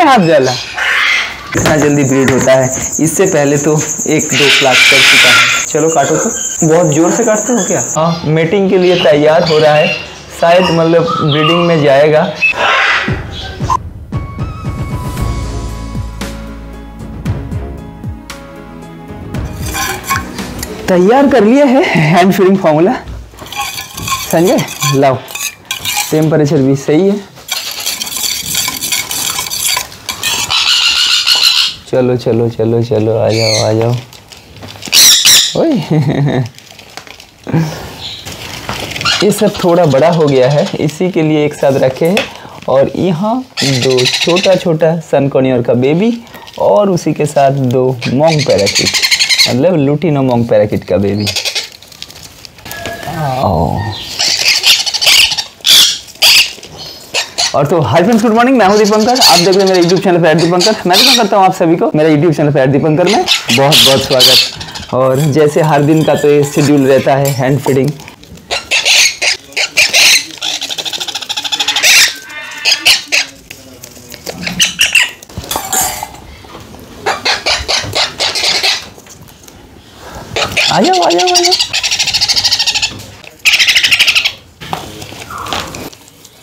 में हाथ डाला इतना जल्दी ब्रीड होता है। इससे पहले तो एक दो क्लास कर चुका है। चलो काटो तो। बहुत ज़ोर से काटते हो क्या? हाँ। मीटिंग के लिए तैयार हो रहा है। शायद मतलब ब्रीडिंग में जाएगा। तैयार कर लिया है हैंड फीडिंग फार्मूला संजय लाओ। टेम्परेचर भी सही है। चलो चलो चलो चलो आ जाओ आ जाओ। ओए। ये सब थोड़ा बड़ा हो गया है इसी के लिए एक साथ रखे हैं। और यहाँ दो छोटा छोटा सनकोनियर का बेबी और उसी के साथ दो मोंग पैराकिट मतलब लुटिनो मोंग पैराकिट का बेबी और तो हाई फ्रेंड्स गुड मॉर्निंग मैं हूँ दीपंकर। आप देख रहे हैं मेरे यूट्यूब चैनल पर दीपंकर। मैं तो करता हूँ आप सभी को मेरे यूट्यूब चैनल पर दीपंकर में। बहुत बहुत स्वागत। और जैसे हर दिन का तो ये शेड्यूल रहता है हैंड फीडिंग आ जाओ आ जाओ आ जाओ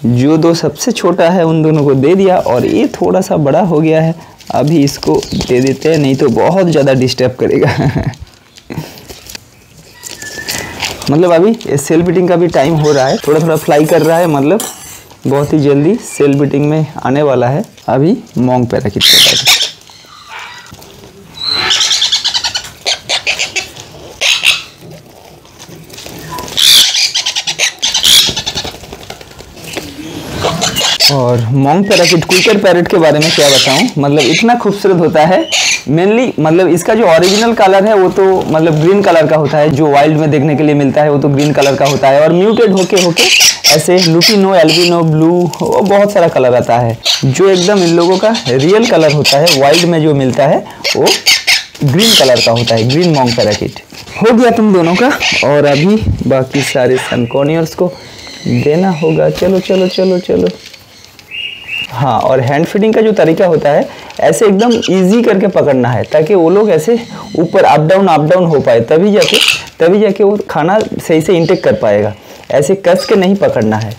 जो दो सबसे छोटा है, उन दोनों को दे दिया और ये थोड़ा सा बड़ा हो गया है। अभी इसको दे देते हैं, नहीं तो बहुत ज़्यादा डिस्टर्ब करेगा। मतलब अभी सेल बीटिंग का भी टाइम हो रहा है। थोड़ा थोड़ा फ्लाई कर रहा है मतलब बहुत ही जल्दी सेल बीटिंग में आने वाला है। अभी मोंग पैराकिट कर और मोंग पैराकिट क्विकर पैरेट के बारे में क्या बताऊँ? मतलब इतना खूबसूरत होता है। मेनली मतलब इसका जो ओरिजिनल कलर है, वो तो मतलब ग्रीन कलर का होता है। जो वाइल्ड में देखने के लिए मिलता है, वो तो ग्रीन कलर का होता है। और म्यूटेड होके होके ऐसे लुटिनो एल्बिनो ब्लू वो बहुत सारा कलर आता है। जो एकदम इन लोगों का रियल कलर होता है वाइल्ड में जो मिलता है, वो ग्रीन कलर का होता है। ग्रीन मोंग पैराकिट हो गया तुम दोनों का। और अभी बाकी सारे सनकोनियर्स को देना होगा। चलो चलो चलो चलो। हाँ और हैंड फीडिंग का जो तरीका होता है, ऐसे एकदम इजी करके पकड़ना है, ताकि वो लोग ऐसे ऊपर अप डाउन अप डाउन हो पाए, तभी जाके तभी जाके वो खाना सही से इंटेक कर पाएगा। ऐसे कस के नहीं पकड़ना है।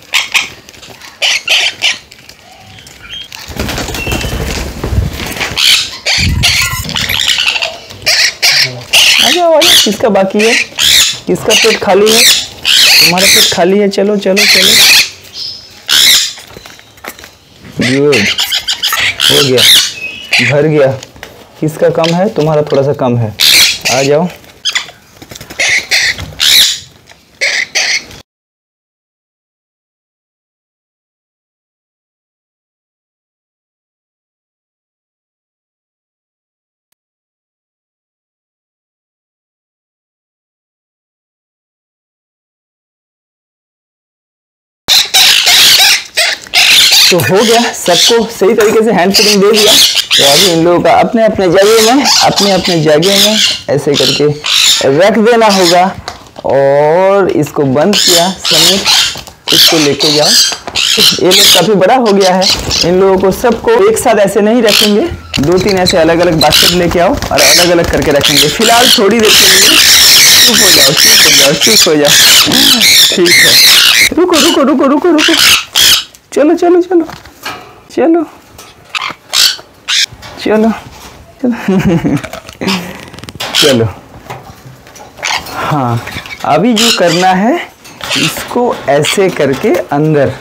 किसका बाकी है? किसका पेट खाली है? तुम्हारा पेट खाली है, चलो चलो चलो। गुड हो गया। भर गया। किसका कम है? तुम्हारा थोड़ा सा कम है। आ जाओ। तो हो गया, सबको सही तरीके से हैंड फिटिंग दे दिया। तो अभी इन लोगों का अपने अपने जगह में, अपने अपने जगह में ऐसे करके रख देना होगा। और इसको बंद किया समेत इसको लेके जाओ। ये लोग काफ़ी बड़ा हो गया है। इन लोगों को सबको एक साथ ऐसे नहीं रखेंगे। दो तीन ऐसे अलग अलग बास्केट लेके आओ और अलग अलग करके रखेंगे। फ़िलहाल थोड़ी देखेंगे चुप हो जाओ, चुप हो जाओ, चुप हो जाओ। ठीक है। रुको रुको रुको रुको रुको। चलो चलो चलो। चलो। चलो। चलो। चलो हाँ अभी जो करना है, इसको ऐसे करके अंदर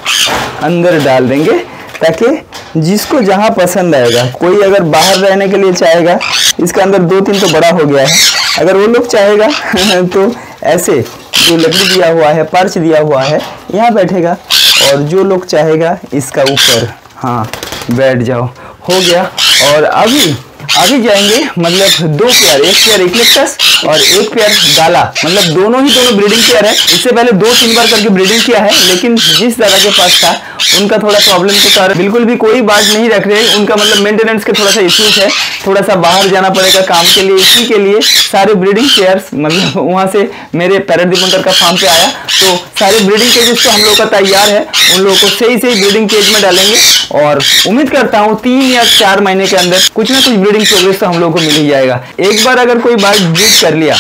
अंदर डाल देंगे, ताकि जिसको जहाँ पसंद आएगा, कोई अगर बाहर रहने के लिए चाहेगा, इसके अंदर दो तीन तो बड़ा हो गया है। अगर वो लोग चाहेगा तो ऐसे जो लकड़ी दिया हुआ है, पर्च दिया हुआ है, यहाँ बैठेगा। और जो लोग चाहेगा इसका ऊपर हाँ बैठ जाओ। हो गया। और अभी अभी जाएँगे मतलब दो पेयर एक पेयर इक्लेक्टस और एक पेयर गाला मतलब दोनों ही दोनों ब्रीडिंग पेयर है। इससे पहले दो तीन बार करके ब्रीडिंग किया है, लेकिन जिस तरह के पास था, उनका थोड़ा प्रॉब्लम के कारण बिल्कुल भी कोई बात नहीं रख रहे। उनका मतलब मेंटेनेंस के थोड़ा सा इश्यूज़ है। थोड़ा सा बाहर जाना पड़ेगा काम के लिए। इसी के लिए सारे ब्रीडिंग पेयर्स मतलब वहाँ से मेरे पैरट दिमंदर का फार्म पे आया। तो सारे ब्रीडिंग केजेस तो हम लोग का तैयार है। उन लोगों को सही सही ब्रीडिंग केज में डालेंगे। और उम्मीद करता हूँ तीन या चार महीने के अंदर कुछ ना कुछ ब्रीडिंग प्रोग्रेस तो हम लोग को मिल ही जाएगा। एक बार अगर कोई बार ब्रीड कर लिया,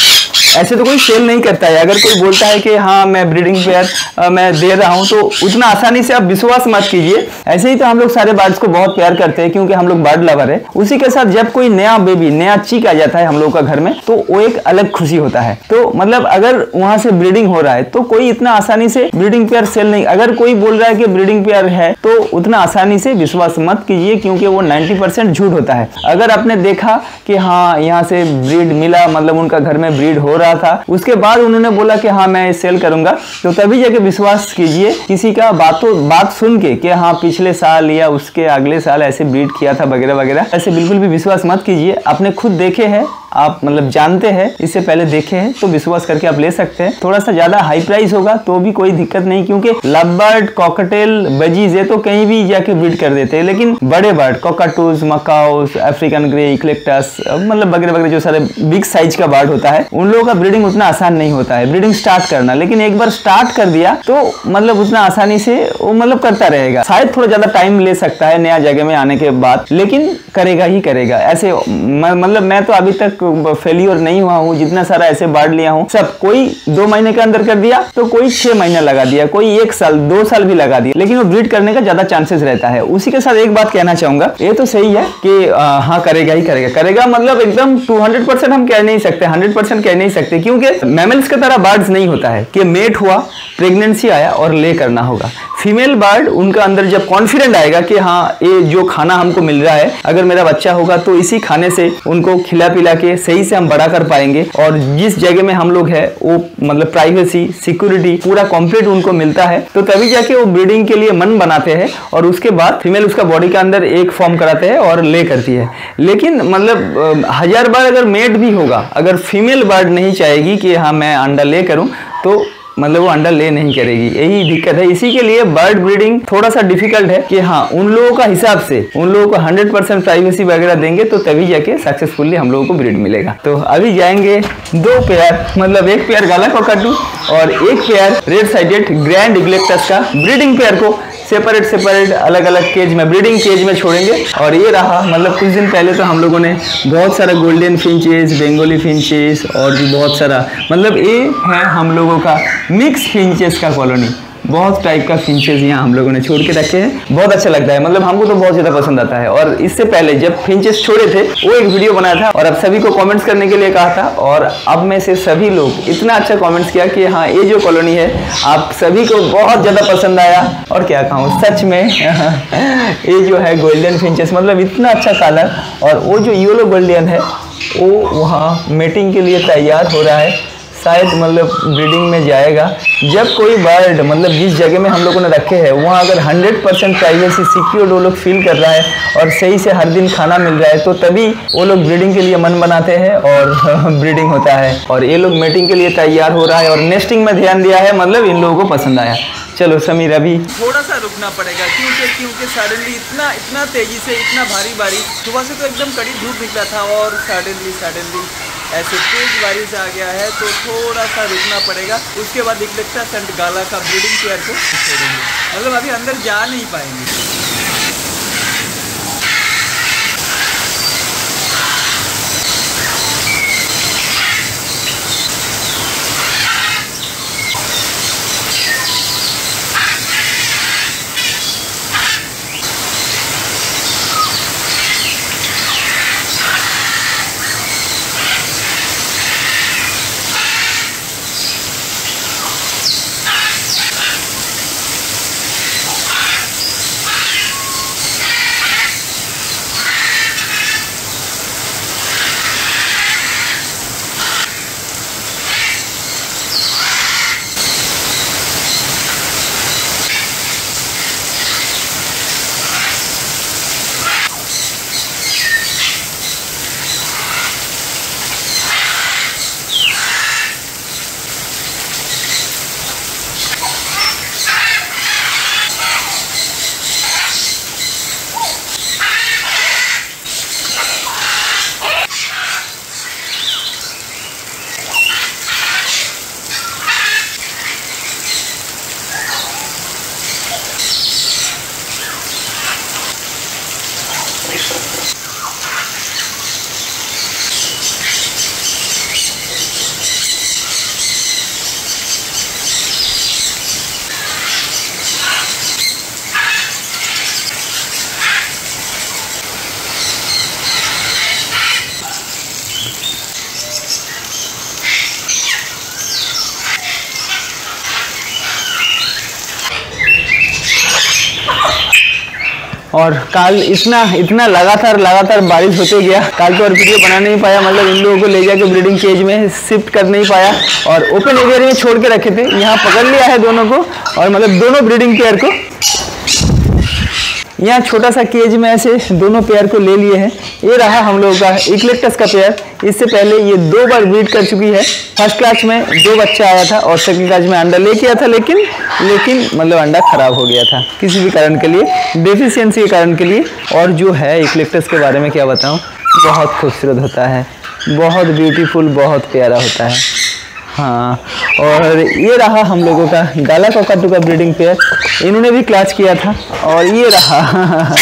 ऐसे तो कोई सेल नहीं करता है। अगर कोई बोलता है कि हाँ मैं ब्रीडिंग पेयर मैं दे रहा हूँ तो उतना आसानी से आप विश्वास मत कीजिए। ऐसे ही तो हम लोग सारे बर्ड्स को बहुत प्यार करते हैं, क्योंकि हम लोग बर्ड लवर है। उसी के साथ जब कोई नया बेबी नया चीक आ जाता है हम लोग का घर में तो वो एक अलग खुशी होता है। तो मतलब अगर वहाँ से ब्रीडिंग हो रहा है तो कोई इतना आसानी से ब्रीडिंग पेयर सेल नहीं, अगर कोई बोल रहा है कि ब्रीडिंग पेयर है तो उतना आसानी से विश्वास मत कीजिए, क्योंकि वो 90 झूठ होता है। अगर आपने देखा कि हाँ यहाँ से ब्रीड मिला मतलब उनका घर में ब्रीड हो रहा था। उसके बाद उन्होंने बोला कि हाँ मैं सेल करूँगा। तो तभी जाके विश्वास कीजिए, किसी का बातों, बात सुन के कि हाँ पिछले साल या उसके अगले साल ऐसे ब्रीड किया था, वगैरह वगैरह, ऐसे बिल्कुल भी विश्वास मत कीजिए। आपने खुद देखे हैं आप मतलब जानते हैं इससे पहले देखे हैं तो विश्वास करके आप ले सकते हैं। थोड़ा सा ज़्यादा हाई प्राइस होगा तो भी कोई दिक्कत नहीं, क्योंकि लबर्ड कॉकटेल बजीज ये तो कहीं भी जाके ब्रीड कर देते हैं, लेकिन बड़े bird cockatoos macaws African grey eclectus मतलब वगैरह वगैरह जो सारे बिग साइज़ का बर्ड होता है, उन लोगों का ब्रीडिंग उतना आसान नहीं होता है। ब्रीडिंग स्टार्ट करना, लेकिन एक बार स्टार्ट कर दिया तो मतलब उतना आसानी से वो मतलब करता रहेगा। शायद थोड़ा ज़्यादा टाइम ले सकता है नया जगह में आने के बाद, लेकिन करेगा ही करेगा। ऐसे मतलब मैं तो अभी तक फेलियर नहीं हुआ हूँ, जितना सारा ऐसे बाढ़ लिया हूँ, सब कोई दो महीने के अंदर कर दिया तो कोई छह महीना लगा दिया, कोई एक साल, दो साल भी लगा दिया। लेकिन वो ब्रीड करने का ज़्यादा चांसेस रहता है। उसी के साथ एक बात कहना चाहूँगा, ये तो सही है कि हाँ करेगा ही करेगा। करेगा मतलब एकदम टू हम कह नहीं सकते हंड्रेड कह नहीं सकते, क्योंकि मैमल्स की तरह बर्ड्स नहीं होता है कि मेट हुआ प्रेगनेंसी आया और ले करना होगा। फीमेल बर्ड उनका अंदर जब कॉन्फिडेंट आएगा कि हाँ ये जो खाना हमको मिल रहा है, अगर मेरा बच्चा होगा तो इसी खाने से उनको खिला पिला के सही से हम बड़ा कर पाएँगे। और जिस जगह में हम लोग है, वो मतलब प्राइवेसी सिक्योरिटी पूरा कॉम्प्लीट उनको मिलता है। तो तभी जाके वो ब्रीडिंग के लिए मन बनाते हैं और उसके बाद फीमेल उसका बॉडी के अंदर एक फॉर्म कराते हैं और ले करती है। लेकिन मतलब हज़ार बार अगर मेड भी होगा, अगर फीमेल बर्ड नहीं चाहेगी कि हाँ मैं अंडा ले करूँ तो मतलब वो अंडा ले नहीं करेगी। यही दिक्कत है। इसी के लिए बर्ड ब्रीडिंग थोड़ा सा डिफ़िकल्ट है कि हाँ उन लोगों का हिसाब से, उन लोगों को हंड्रेड परसेंट प्राइवेसी वगैरह देंगे तो तभी जाके सक्सेसफुली हम लोगों को ब्रीड मिलेगा। तो अभी जाएँगे दो पेयर मतलब एक पेयर गाला कोकाटू और एक pair red sided grand eclectus का ब्रीडिंग पेयर को सेपरेट सेपरेट अलग अलग केज में ब्रीडिंग केज में छोड़ेंगे। और ये रहा मतलब कुछ दिन पहले तो हम लोगों ने बहुत सारा गोल्डन फिंचेस बेंगोली फिंचेस और भी बहुत सारा मतलब ये है हम लोगों का मिक्स फिंचेस का कॉलोनी बहुत टाइप का फिंचेस यहाँ हम लोगों ने छोड़ के रखे हैं। बहुत अच्छा लगता है। मतलब हमको तो बहुत ज़्यादा पसंद आता है। और इससे पहले जब फिंचेस छोड़े थे, वो एक वीडियो बनाया था और अब सभी को कमेंट्स करने के लिए कहा था। और अब में से सभी लोग इतना अच्छा कमेंट्स किया कि हाँ ये जो कॉलोनी है, आप सभी को बहुत ज़्यादा पसंद आया। और क्या कहूँ, सच में ये जो है गोल्डन फिंचेस मतलब इतना अच्छा कलर और वो जो येलो गोल्डन है, वो वहाँ मीटिंग के लिए तैयार हो रहा है। शायद मतलब ब्रीडिंग में जाएगा। जब कोई बर्ड मतलब जिस जगह में हम लोगों ने रखे हैं, वहाँ अगर 100 परसेंट प्राइवेसी सिक्योर वो लोग फील कर रहा है और सही से हर दिन खाना मिल रहा है तो तभी वो लोग ब्रीडिंग के लिए मन बनाते हैं और ब्रीडिंग होता है। और ये लोग मीटिंग के लिए तैयार हो रहा है और नेस्टिंग में ध्यान दिया है मतलब इन लोगों को पसंद आया। चलो, समीर, अभी थोड़ा सा रुकना पड़ेगा, क्योंकि क्योंकि सडनली इतना इतना तेज़ी से, इतना भारी बारिश, सुबह से तो एकदम कड़ी धूप निकला था और सडनली सडनली ऐसे तेज बारिश आ गया है तो थोड़ा सा रुकना पड़ेगा। उसके बाद एक लगता है सेंट गाला का ब्रीडिंग चेयर को छोड़ेंगे मतलब अभी अंदर जा नहीं पाएँगे। और काल इतना इतना लगातार लगातार बारिश होते गया, काल तो और वीडियो बना नहीं पाया मतलब इन लोगों को ले जाके ब्रीडिंग केज में शिफ्ट कर नहीं पाया और ओपन एरिया में छोड़ के रखे थे, यहाँ पकड़ लिया है दोनों को और मतलब दोनों ब्रीडिंग पेयर को। यहाँ छोटा सा केज में ऐसे दोनों पेयर को ले लिए हैं। ये रहा हम लोगों का इक्लेक्टस का पेयर इससे पहले ये दो बार ब्रीड कर चुकी है। फ़र्स्ट क्लास में दो बच्चा आया था और सेकंड क्लास में अंडा लेके आया था लेकिन लेकिन मतलब अंडा खराब हो गया था किसी भी कारण के लिए डेफिशिएंसी के कारण के लिए। और जो है इक्लेक्टस के बारे में क्या बताऊँ? बहुत खूबसूरत होता है। बहुत ब्यूटीफुल बहुत प्यारा होता है। हाँ और ये रहा हम लोगों का गाला कोकाटू का ब्रीडिंग पेयर इन्होंने भी क्लाच किया था, और ये रहा।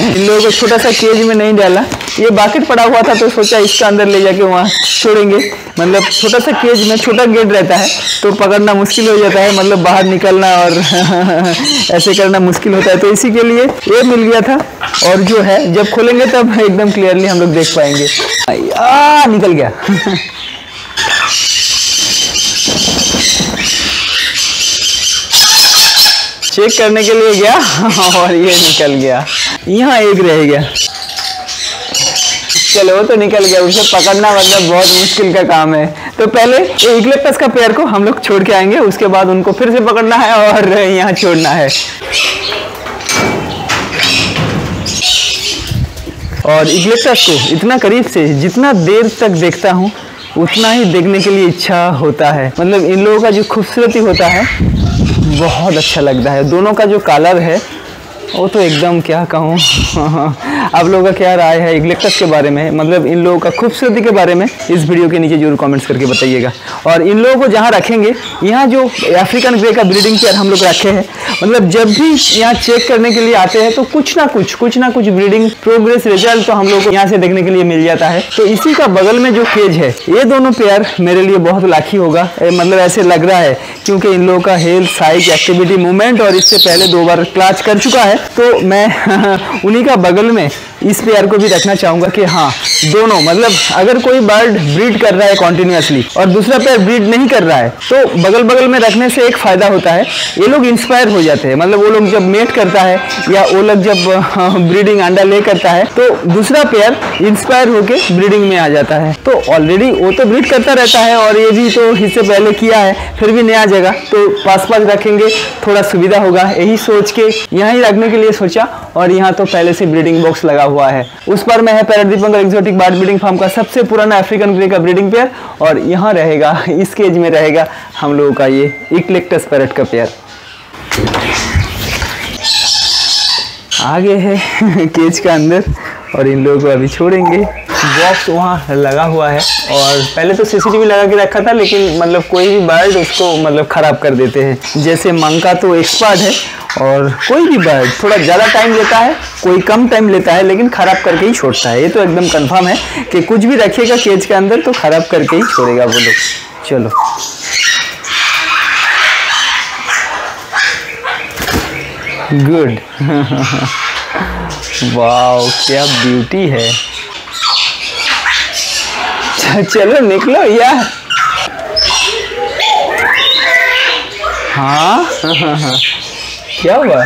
इन लोगों को छोटा सा केज में नहीं डाला। ये बाकेट पड़ा हुआ था तो सोचा इसका अंदर ले जाके वहाँ छोड़ेंगे। मतलब छोटा सा केज में छोटा गेट रहता है तो पकड़ना मुश्किल हो जाता है मतलब बाहर निकलना और ऐसे करना मुश्किल होता है। तो इसी के लिए ये मिल गया था, और जो है, जब खोलेंगे तब एकदम क्लियरली हम लोग देख पाएँगे। आ, निकल गया। चेक करने के लिए गया और ये निकल गया। यहाँ एक रह गया। चलो तो निकल गया। उसे पकड़ना मतलब बहुत मुश्किल का काम है। तो पहले इक्लेक्टस का पेयर को हम लोग छोड़ के आएँगे, उसके बाद उनको फिर से पकड़ना है और यहाँ छोड़ना है। और इग्लेक्टस को इतना करीब से जितना देर तक देखता हूँ, उतना ही देखने के लिए इच्छा होता है। मतलब इन लोगों का जो खूबसूरती होता है बहुत अच्छा लगता है। दोनों का जो कलर है वो तो एकदम क्या कहूँ? आप लोगों का क्या राय है इग्लेक्टस के बारे में? मतलब इन लोगों का खूबसूरती के बारे में इस वीडियो के नीचे ज़रूर कमेंट्स करके बताइएगा। और इन लोगों को जहाँ रखेंगे, यहाँ जो अफ्रीकन ग्रे का ब्रीडिंग केयर हम लोग रखे हैं मतलब जब भी यहाँ चेक करने के लिए आते हैं तो कुछ ना कुछ कुछ ना कुछ ब्रीडिंग प्रोग्रेस रिज़ल्ट तो हम लोग को यहाँ से देखने के लिए मिल जाता है। तो इसी का बगल में जो केज है, ये दोनों पेयर मेरे लिए बहुत लाखी होगा। मतलब ऐसे लग रहा है, क्योंकि इन लोगों का हेल्थ साइज़ एक्टिविटी मूवमेंट और इससे पहले दो बार क्लाच कर चुका है। तो मैं उन्हीं का बगल में इस पेयर को भी रखना चाहूँगा कि हाँ दोनों मतलब अगर कोई बर्ड ब्रीड कर रहा है कॉन्टिन्यूसली और दूसरा पेयर ब्रीड नहीं कर रहा है तो बगल बगल में रखने से एक फ़ायदा होता है। ये लोग इंस्पायर हो जाते हैं। मतलब वो लोग जब मेट करता है या वो लोग जब ब्रीडिंग अंडा ले करता है तो दूसरा पेयर इंस्पायर होके ब्रीडिंग में आ जाता है। तो ऑलरेडी वो तो ब्रीड करता रहता है और ये भी तो इससे पहले किया है, फिर भी नया जगह तो पास पास रखेंगे, थोड़ा सुविधा होगा। यही सोच के, यहाँ ही रखने के लिए सोचा और यहाँ तो पहले से ब्रीडिंग बॉक्स लगा हुआ है। उस पर में है पैरादीपंकर एक्सोटिक बार्ड ब्रीडिंग फार्म का सबसे पुराना अफ्रीकन ग्रे का ब्रीडिंग पेयर और यहाँ रहेगा, इस केज में रहेगा हम लोगों का ये इक्लेक्टस पैरट का पेयर आगे है केज का अंदर और इन लोगों को अभी छोड़ेंगे। बॉक्स वहाँ लगा हुआ है और पहले तो सीसीटीवी लगा के रखा था, लेकिन मतलब कोई भी बर्ड उसको मतलब ख़राब कर देते हैं। जैसे मंका तो एक्सपर्ट है और कोई भी बर्ड थोड़ा ज़्यादा टाइम लेता है, कोई कम टाइम लेता है, लेकिन ख़राब करके ही छोड़ता है। ये तो एकदम कंफर्म है कि कुछ भी रखिएगा केज के अंदर तो ख़राब करके ही छोड़ेगा वो लोग। चलो। गुड वाओ क्या ब्यूटी है। चलो निकलो यार। हाँ? क्या हुआ?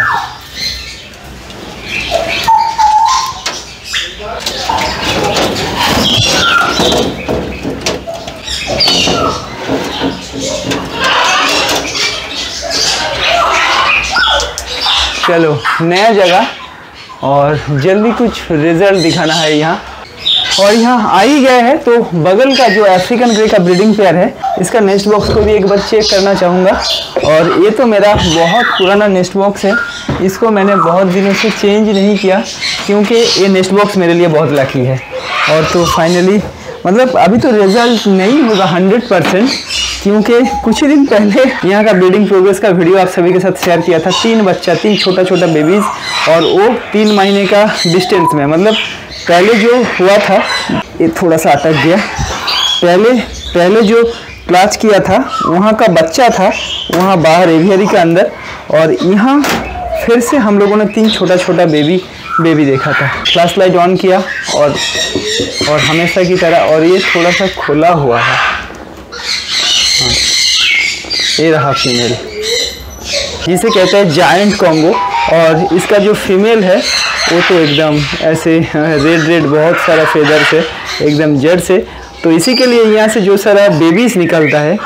चलो, नया जगह और जल्दी कुछ रिज़ल्ट दिखाना है यहाँ। और यहाँ आ ही गए हैं तो बगल का जो अफ्रीकन ग्रे का ब्रीडिंग पेयर है, इसका नेस्ट बॉक्स को भी एक बार चेक करना चाहूँगा। और ये तो मेरा बहुत पुराना नेस्ट बॉक्स है, इसको मैंने बहुत दिनों से चेंज नहीं किया, क्योंकि ये नेस्ट बॉक्स मेरे लिए बहुत लकी है। और तो फाइनली मतलब अभी तो रिज़ल्ट नहीं होगा हंड्रेड परसेंट क्योंकि कुछ ही दिन पहले यहाँ का ब्रीडिंग प्रोग्रेस का वीडियो आप सभी के साथ शेयर किया था, तीन बच्चा, तीन छोटा छोटा बेबीज़ और वो तीन महीने का डिस्टेंस में मतलब पहले जो हुआ था ये थोड़ा सा अटक गया। पहले पहले जो क्लाच किया था वहाँ का बच्चा था वहाँ बाहर एवियरी के अंदर और यहाँ फिर से हम लोगों ने तीन छोटा छोटा बेबी बेबी देखा था। फ्लैश लाइट ऑन किया और और हमेशा की तरह और ये थोड़ा सा खुला हुआ है। हाँ, ये रहा फीमेल जिसे कहते हैं जायंट कॉम्बो और इसका जो फीमेल है वो तो एकदम ऐसे रेड रेड बहुत सारा फेदर से एकदम जड़ से। तो इसी के लिए यहाँ से जो सारा बेबीज निकलता है,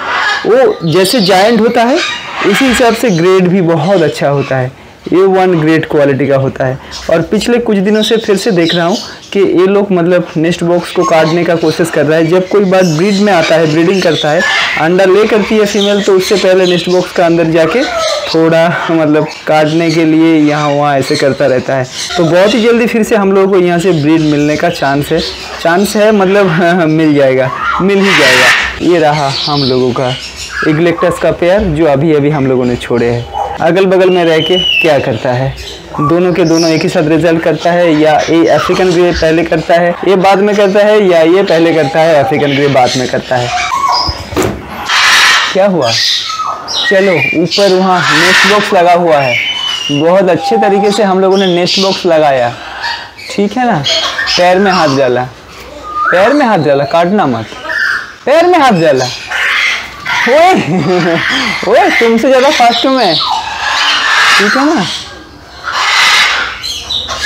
वो जैसे जायंट होता है इसी हिसाब से ग्रेड भी बहुत अच्छा होता है। ये वन ग्रेड क्वालिटी का होता है। और पिछले कुछ दिनों से फिर से देख रहा हूँ कि ये लोग मतलब नेस्ट बॉक्स को काटने का कोशिश कर रहा है। जब कोई बात ब्रीड में आता है ब्रीडिंग करता है, अंडा ले करती है फीमेल तो उससे पहले नेस्ट बॉक्स का अंदर जाके थोड़ा मतलब काटने के लिए यहाँ वहाँ ऐसे करता रहता है। तो बहुत ही जल्दी फिर से हम लोगों को यहाँ से ब्रीड मिलने का चांस है। चांस है मतलब मिल जाएगा, मिल ही जाएगा। ये रहा हम लोगों का इग्लेक्टस का पेयर, जो अभी अभी हम लोगों ने छोड़े हैं। अगल बगल में रह के क्या करता है? दोनों के दोनों एक ही साथ रिज़ल्ट करता है या ये अफ्रीकन ग्रे पहले करता है ये बाद में करता है या ये पहले करता है अफ्रीकन ग्रे बाद में करता है। क्या हुआ? चलो, ऊपर वहाँ नेस्ट बॉक्स लगा हुआ है। बहुत अच्छे तरीके से हम लोगों ने नेस्ट बॉक्स लगाया। ठीक है ना? पैर में हाथ डाला। पैर में हाथ डाला, काटना मत। पैर में हाथ डाला। ओए ओए, तुमसे ज़्यादा फास्ट हूँ मैं। ठीक है ना?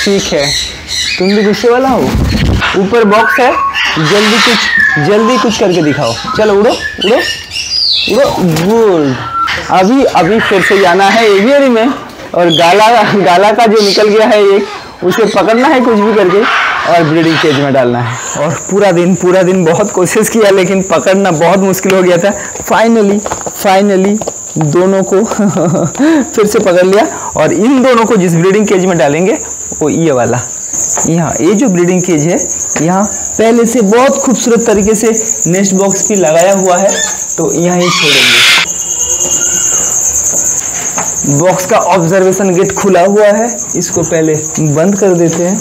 ठीक है। तुम भी गुस्से वाला हो? ऊपर बॉक्स है। जल्दी कुछ जल्दी कुछ करके दिखाओ। चलो, उड़ो उड़ो उड़ो। गुड अभी अभी फिर से जाना है एवियरी में। और गाला गाला का जो निकल गया है एक उसे पकड़ना है कुछ भी करके। और ब्रीडिंग केज में डालना है। और पूरा दिन पूरा दिन बहुत कोशिश किया, लेकिन पकड़ना बहुत मुश्किल हो गया था। फाइनली फाइनली दोनों को फिर से पकड़ लिया। और इन दोनों को जिस ब्रीडिंग केज में डालेंगे वो ये वाला। यहाँ, ये जो ब्रीडिंग केज है, यहाँ पहले से बहुत खूबसूरत तरीके से नेस्ट बॉक्स भी लगाया हुआ है तो यहाँ ही छोड़ेंगे। बॉक्स का ऑब्जर्वेशन गेट खुला हुआ है, इसको पहले बंद कर देते हैं।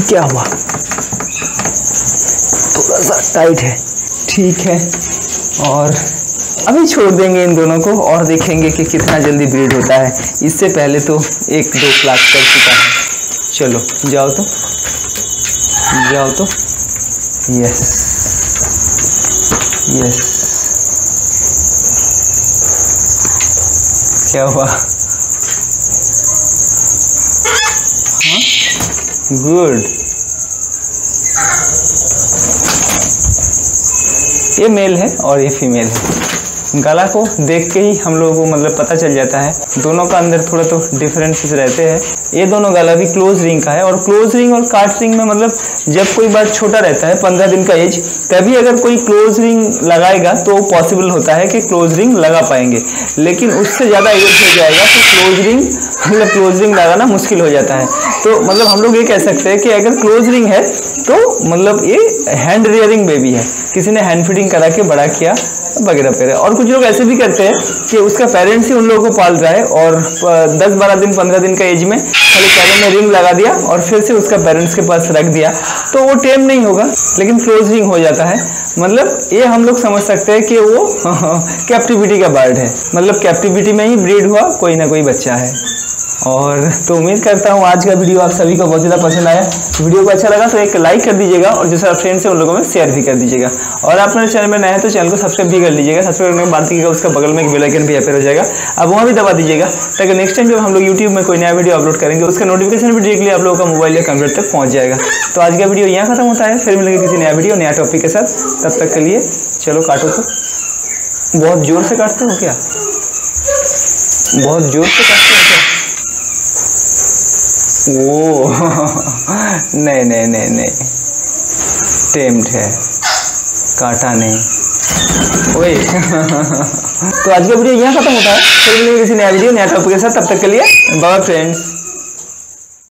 क्या हुआ? थोड़ा सा टाइट है, ठीक है, और अभी छोड़ देंगे इन दोनों को और देखेंगे कि कितना जल्दी ब्रीड होता है। इससे पहले तो एक दो क्लास कर चुका है। चलो, जाओ तो। जाओ तो। यस यस क्या हुआ? गुड ये मेल है और ये फीमेल है। गला को देख के ही हम लोगों को मतलब पता चल जाता है। दोनों का अंदर थोड़ा तो डिफरेंसेस रहते हैं। ये दोनों गला भी क्लोज रिंग का है और क्लोज रिंग और काट रिंग में मतलब जब कोई बार छोटा रहता है, पंद्रह दिन का एज तभी अगर कोई क्लोज रिंग लगाएगा तो पॉसिबल होता है कि क्लोज रिंग लगा पाएँगे। लेकिन उससे ज़्यादा एज हो जाएगा तो क्लोज रिंग मतलब क्लोज रिंग लगाना मुश्किल हो जाता है। तो मतलब हम लोग ये कह सकते हैं कि अगर क्लोज रिंग है तो मतलब ये हैंड रियरिंग बेबी है। किसी ने हैंड फीडिंग करा के बड़ा किया वगैरह वगैरह और कुछ लोग ऐसे भी करते हैं कि उसका पेरेंट्स ही उन लोगों को पाल रहा है और दस बारह दिन, पंद्रह दिन का एज में खाली पैरों में रिंग लगा दिया और फिर से उसका पेरेंट्स के पास रख दिया। तो वो टेम नहीं होगा, लेकिन क्लोज रिंग हो जाता है। मतलब ये हम लोग समझ सकते हैं कि वो कैप्टिविटी का बर्ड है। मतलब कैप्टिविटी में ही ब्रीड हुआ, कोई ना कोई बच्चा है। और तो उम्मीद करता हूँ आज का वीडियो आप सभी को बहुत ज़्यादा पसंद आया। वीडियो को अच्छा लगा तो एक लाइक कर दीजिएगा और जो सारे फ्रेंड्स हैं उन लोगों में शेयर भी कर दीजिएगा। और आप मेरे चैनल में नए हैं तो चैनल को सब्सक्राइब भी कर लीजिएगा। सब्सक्राइब करने के बाद दीजिएगा उसका बगल में एक बेल आइकन भी अपेयर हो जाएगा। आप वहाँ भी दबा दीजिएगा ताकि नेक्स्ट टाइम जब हम लोग यूट्यूब में कोई नया वीडियो अपलोड करेंगे, उसका नोटिफिकेशन भी डायरेक्टली आप लोगों का मोबाइल या कंप्यूटर तक पहुँच जाएगा। तो आज का वीडियो यहाँ खत्म होता है। फिर मिलेंगे किसी नया वीडियो नया टॉपिक के साथ। तब तक के लिए चलो काटो तो। बहुत ज़ोर से काटते हो क्या? बहुत ज़ोर से काटते हो? वो नहीं नहीं नहीं नहीं। टेम्ड है। काटा नहीं। ओए। तो आज का वीडियो यहाँ खत्म होता है। फिर मिलेंगे किसी नया वीडियो नया टॉपिक के साथ। तब तक के लिए बाय फ्रेंड्स